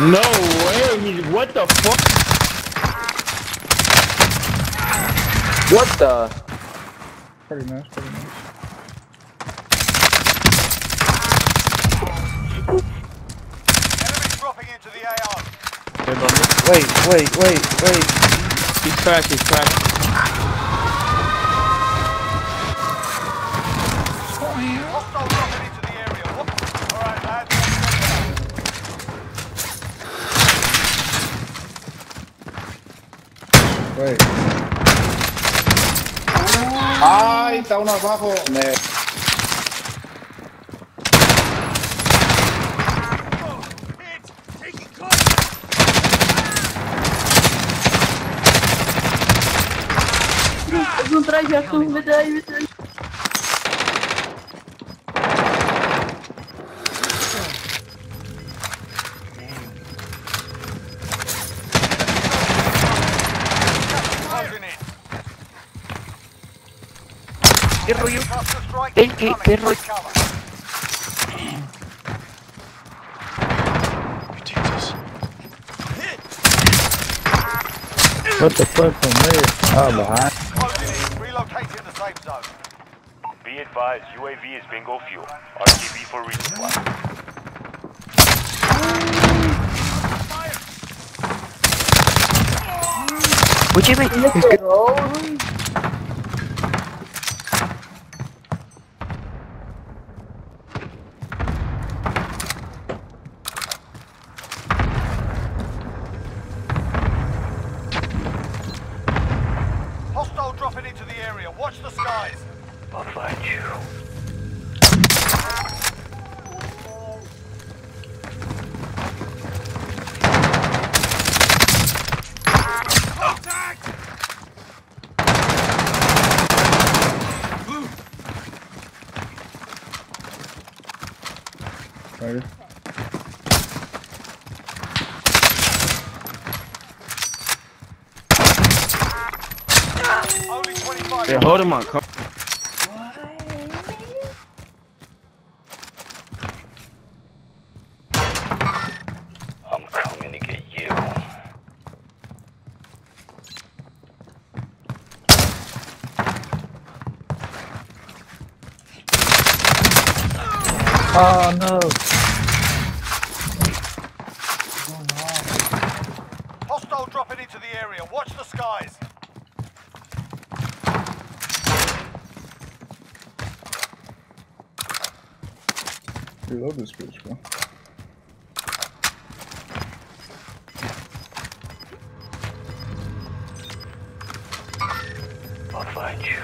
No way! He's what the fuck? What the? Pretty nice, pretty nice. Enemy dropping into the AR. Wait, wait, wait, wait. He's cracked, he's cracked. Oh, Hostile ¡Ay! Está uno abajo. Me... Es un traje ahí, ¿Qué rollo? Cluster strike qué- qué rollo? What the fuck from where? Oh, behind. In. Relocating the safe zone. Be advised, UAV is bingo fuel. RTB for resupply. Escúcheme, es que area. Skies. I'll find you. Contact! Ready? Only 25. Yeah, hold him on. Come. I'm coming to get you. Oh, no. Hostile dropping into the area. Watch the skies. Reload this bitch, bro. I'll find you.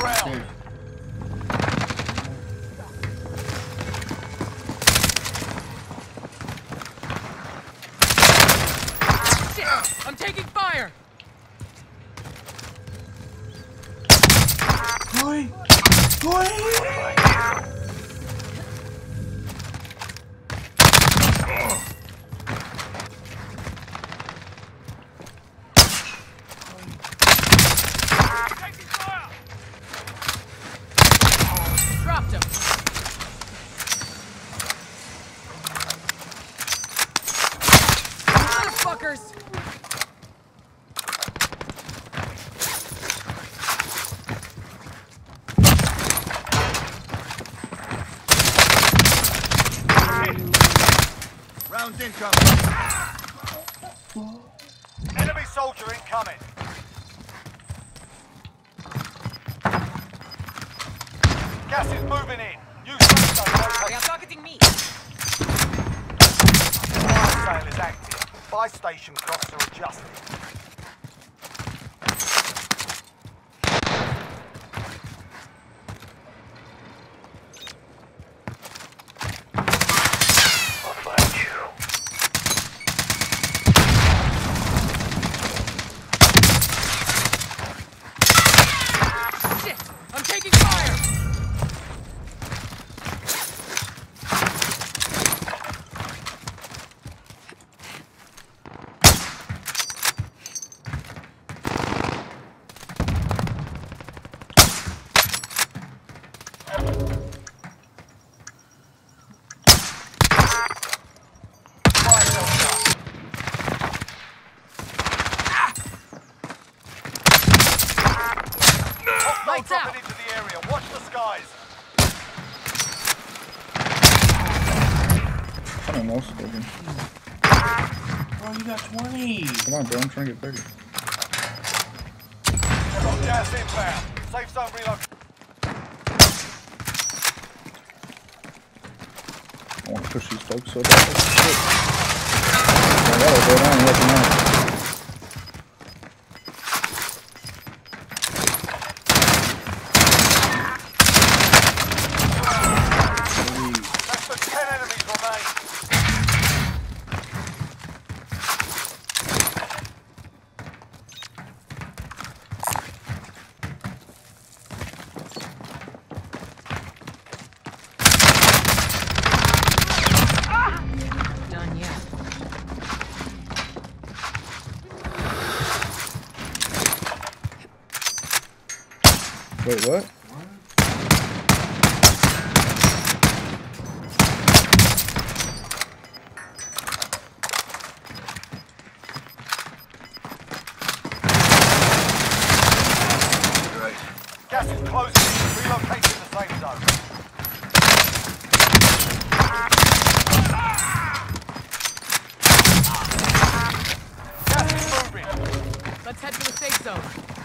Ground. I'm taking fire! Taking fire. Dropped him! Motherfuckers! Rounds incoming. Enemy soldier incoming. Gas is moving in. Use safe zone They are targeting me! Fire sale is active. Buy station costs are adjusted. I'll find you. Shit! I'm taking fire! Hostile Lights dropping out. into the area. Watch the skies. I don't know, Spoken. Bro, you got 20. Come on, bro. I'm trying to get bigger. Got gas inbound. Safe zone reload. I want to push these folks so bad. Oh, shit. I gotta go down and let them out. Wait, what? Gas is closing. Relocating the safe zone. Gas is moving. Let's head to the safe zone.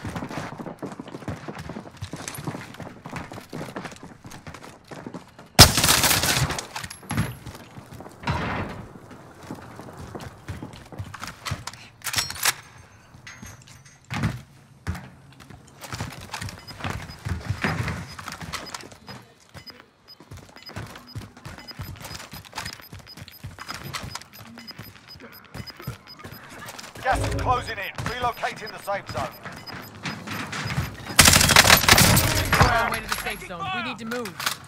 Gas is closing in. Relocating the safe zone. We're on our way to the safe zone. We need to move.